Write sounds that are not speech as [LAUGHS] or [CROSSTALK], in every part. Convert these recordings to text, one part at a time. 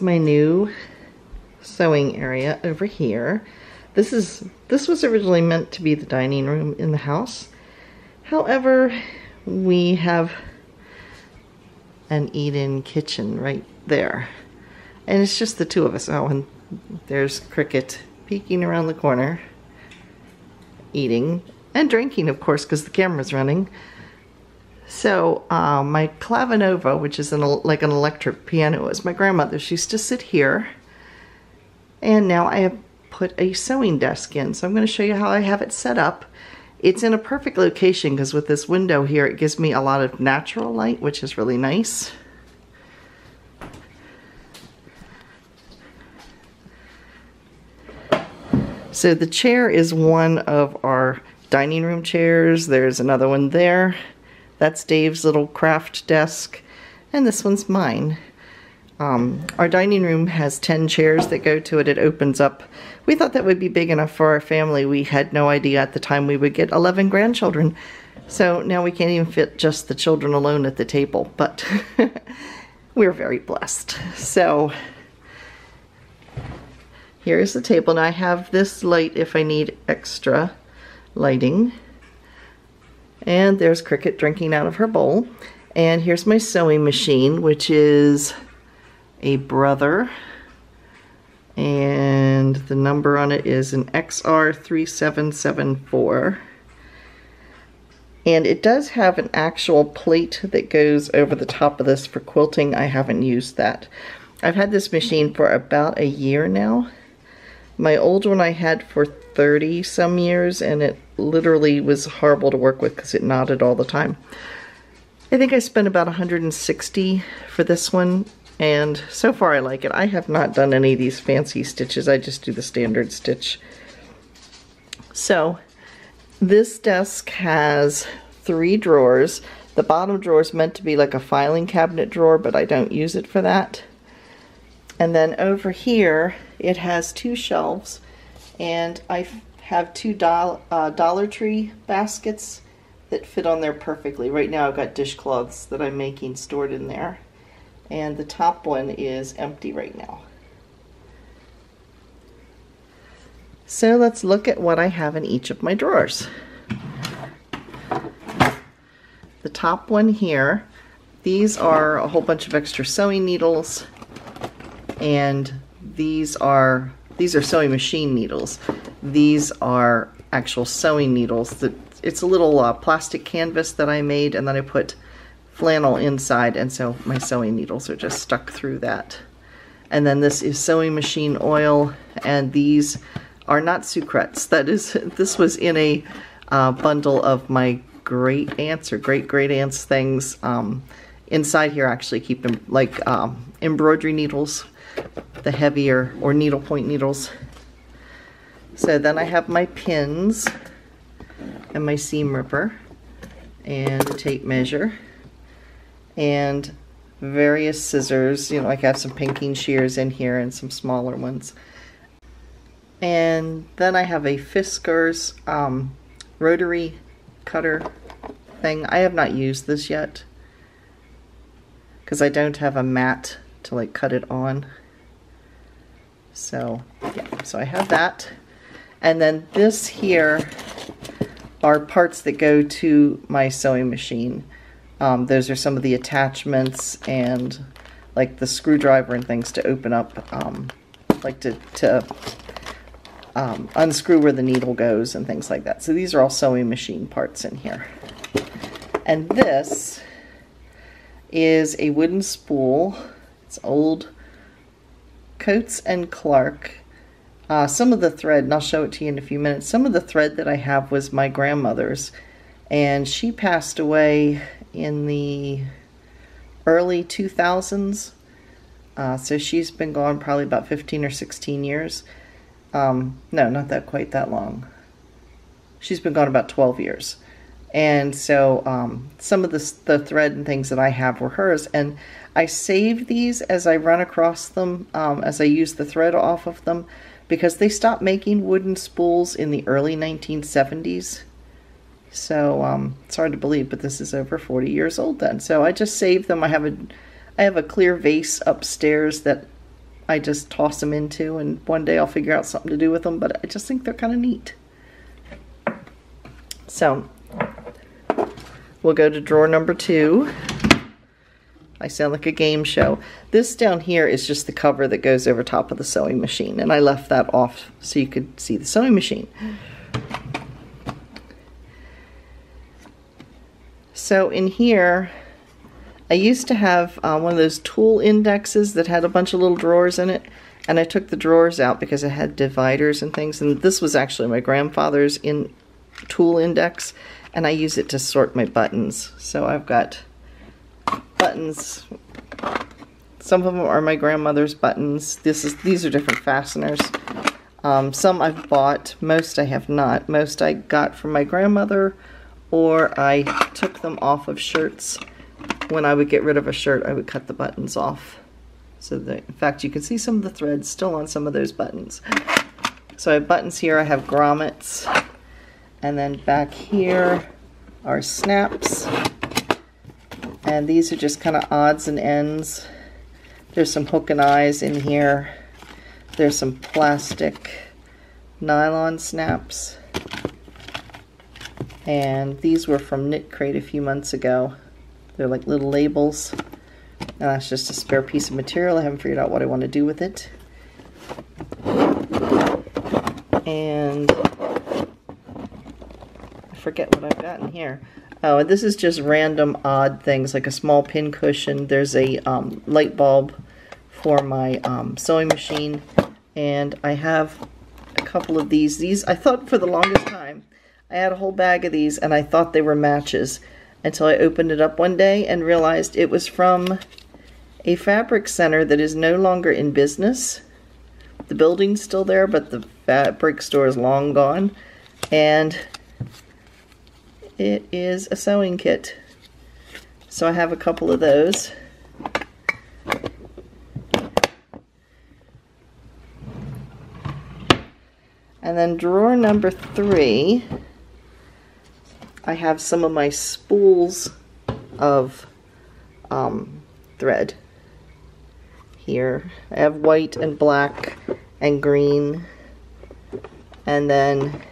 my new sewing area over here. This is this was originally meant to be the dining room in the house. However, we have an eat-in kitchen right there. And it's just the two of us. Oh, and there's Cricket peeking around the corner, eating and drinking, of course, because the camera's running. So uh, my Clavinova, which is an, like an electric piano, is my grandmother's. She used to sit here. And now I have put a sewing desk in. So I'm going to show you how I have it set up. It's in a perfect location because with this window here, it gives me a lot of natural light, which is really nice. So the chair is one of our dining room chairs. There's another one there. That's Dave's little craft desk. And this one's mine. Um, our dining room has 10 chairs that go to it. It opens up. We thought that would be big enough for our family. We had no idea at the time we would get 11 grandchildren. So now we can't even fit just the children alone at the table. But [LAUGHS] we're very blessed. So here's the table. Now I have this light if I need extra lighting. And there's Cricket drinking out of her bowl. And here's my sewing machine, which is a brother. And the number on it is an XR3774. And it does have an actual plate that goes over the top of this for quilting. I haven't used that. I've had this machine for about a year now. My old one I had for 30 some years and it literally was horrible to work with because it knotted all the time. I think I spent about 160 for this one and so far I like it. I have not done any of these fancy stitches. I just do the standard stitch. So this desk has three drawers. The bottom drawer is meant to be like a filing cabinet drawer, but I don't use it for that. And then over here, it has two shelves and I have two do uh, Dollar Tree baskets that fit on there perfectly. Right now I've got dishcloths that I'm making stored in there. And the top one is empty right now. So let's look at what I have in each of my drawers. The top one here, these are a whole bunch of extra sewing needles and these are these are sewing machine needles. These are actual sewing needles. That It's a little uh, plastic canvas that I made and then I put flannel inside and so my sewing needles are just stuck through that. And then this is sewing machine oil and these are not sucrets. That is, [LAUGHS] this was in a uh, bundle of my great aunts or great great aunts things. Um, inside here actually keep them like um, embroidery needles the heavier or needlepoint needles. So then I have my pins and my seam ripper and a tape measure and various scissors, you know, like I have some pinking shears in here and some smaller ones. And then I have a Fiskars um, rotary cutter thing. I have not used this yet because I don't have a mat to like cut it on. So yeah, so I have that. And then this here are parts that go to my sewing machine. Um, those are some of the attachments and like the screwdriver and things to open up, um, like to, to um, unscrew where the needle goes and things like that. So these are all sewing machine parts in here. And this is a wooden spool. It's old Coats and Clark. Uh, some of the thread, and I'll show it to you in a few minutes, some of the thread that I have was my grandmother's. And she passed away in the early 2000s. Uh, so she's been gone probably about 15 or 16 years. Um, no, not that quite that long. She's been gone about 12 years. And so um, some of the, the thread and things that I have were hers. And I save these as I run across them, um, as I use the thread off of them, because they stopped making wooden spools in the early 1970s. So um, it's hard to believe, but this is over 40 years old then. So I just save them. I have a, I have a clear vase upstairs that I just toss them into, and one day I'll figure out something to do with them, but I just think they're kind of neat. So, we'll go to drawer number two. I sound like a game show. This down here is just the cover that goes over top of the sewing machine, and I left that off so you could see the sewing machine. So in here, I used to have uh, one of those tool indexes that had a bunch of little drawers in it, and I took the drawers out because it had dividers and things, and this was actually my grandfather's in tool index, and I use it to sort my buttons. So I've got buttons. Some of them are my grandmother's buttons. This is These are different fasteners. Um, some I've bought, most I have not. Most I got from my grandmother, or I took them off of shirts. When I would get rid of a shirt, I would cut the buttons off. So that, in fact, you can see some of the threads still on some of those buttons. So I have buttons here. I have grommets. And then back here are snaps. And these are just kind of odds and ends. There's some hook and eyes in here. There's some plastic nylon snaps. And these were from Knit Crate a few months ago. They're like little labels. And that's just a spare piece of material. I haven't figured out what I want to do with it. And forget what I've got in here. Oh, and this is just random odd things, like a small pin cushion. There's a um, light bulb for my um, sewing machine. And I have a couple of these. These, I thought for the longest time, I had a whole bag of these and I thought they were matches until I opened it up one day and realized it was from a fabric center that is no longer in business. The building's still there, but the fabric store is long gone. And it is a sewing kit. So I have a couple of those. And then drawer number three, I have some of my spools of um, thread here. I have white and black and green. And then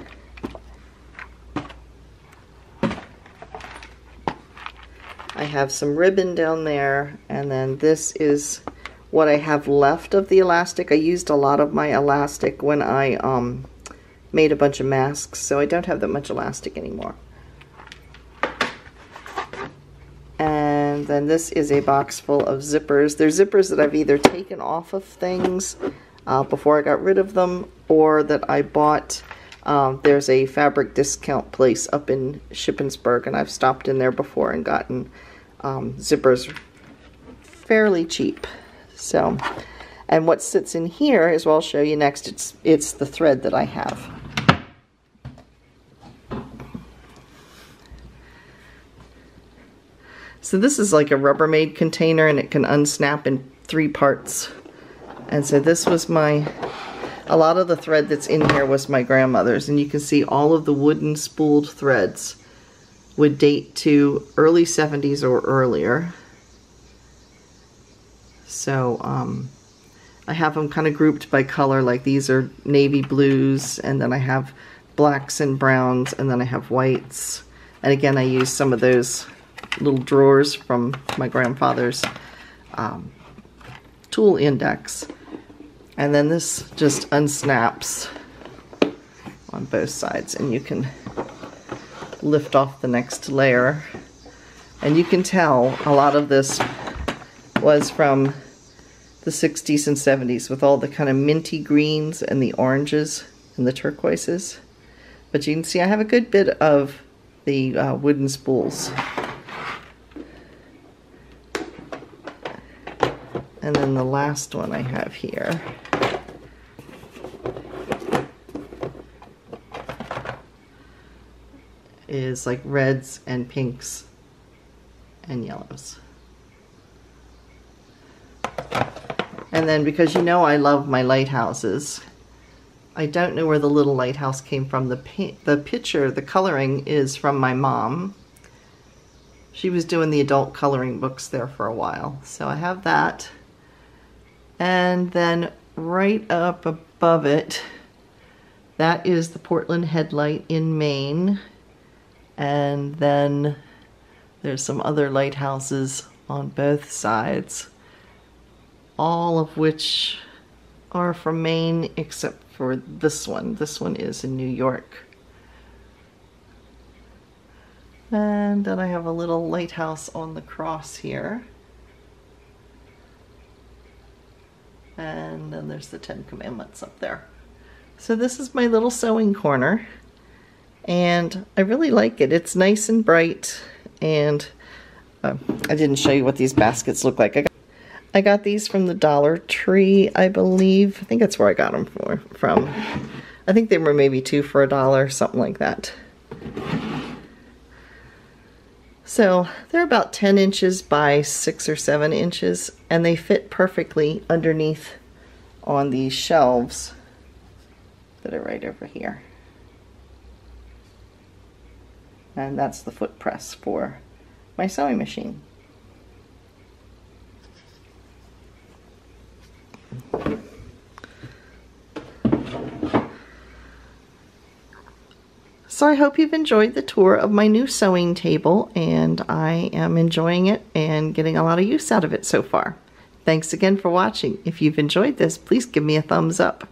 I have some ribbon down there and then this is what I have left of the elastic. I used a lot of my elastic when I um, made a bunch of masks so I don't have that much elastic anymore. And then this is a box full of zippers. They're zippers that I've either taken off of things uh, before I got rid of them or that I bought um, there's a fabric discount place up in Shippensburg, and I've stopped in there before and gotten um, zippers fairly cheap. So, and what sits in here is what I'll show you next. It's it's the thread that I have. So this is like a Rubbermaid container, and it can unsnap in three parts. And so this was my a lot of the thread that's in here was my grandmother's, and you can see all of the wooden spooled threads would date to early 70s or earlier. So um, I have them kind of grouped by color, like these are navy blues, and then I have blacks and browns, and then I have whites. And again, I use some of those little drawers from my grandfather's um, tool index. And then this just unsnaps on both sides and you can lift off the next layer. And you can tell a lot of this was from the 60s and 70s with all the kind of minty greens and the oranges and the turquoises. But you can see I have a good bit of the uh, wooden spools. And then the last one I have here is like reds and pinks and yellows. And then because you know I love my lighthouses, I don't know where the little lighthouse came from. The, the picture, the coloring is from my mom. She was doing the adult coloring books there for a while. So I have that. And then right up above it, that is the Portland Headlight in Maine. And then there's some other lighthouses on both sides, all of which are from Maine except for this one. This one is in New York. And then I have a little lighthouse on the cross here. And then there's the Ten Commandments up there. So this is my little sewing corner. And I really like it. It's nice and bright. And uh, I didn't show you what these baskets look like. I got, I got these from the Dollar Tree, I believe. I think that's where I got them for, from. I think they were maybe two for a dollar, something like that. So they're about 10 inches by 6 or 7 inches and they fit perfectly underneath on these shelves that are right over here. And that's the foot press for my sewing machine. So I hope you've enjoyed the tour of my new sewing table and I am enjoying it and getting a lot of use out of it so far. Thanks again for watching. If you've enjoyed this, please give me a thumbs up.